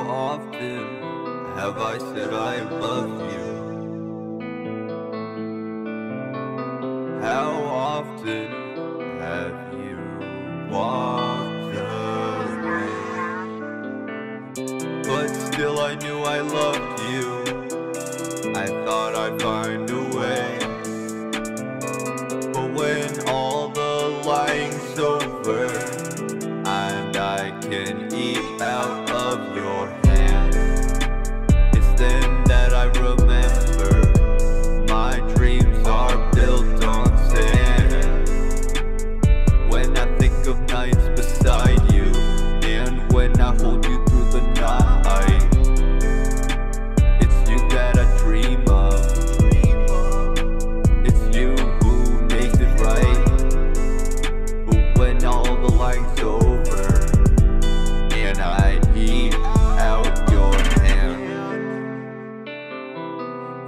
often have I said I love you? How often have you walked away? But still I knew I loved you I thought I'd find a way But when all the lying's over And I can eat out of your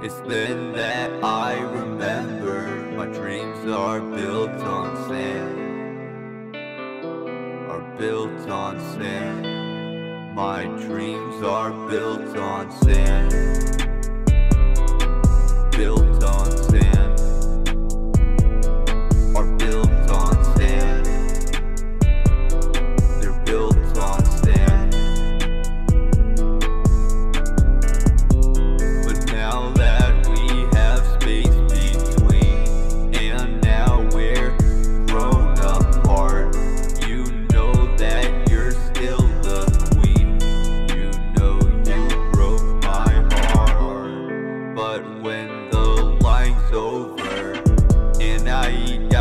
It's then that I remember My dreams are built on sand. Are built on sand. My dreams are built on sand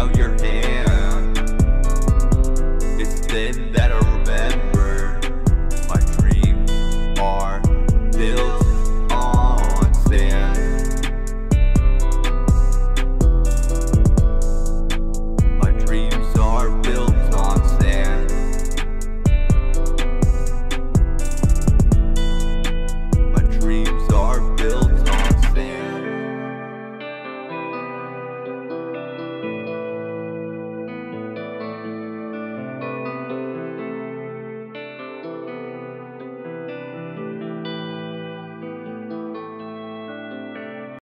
out your name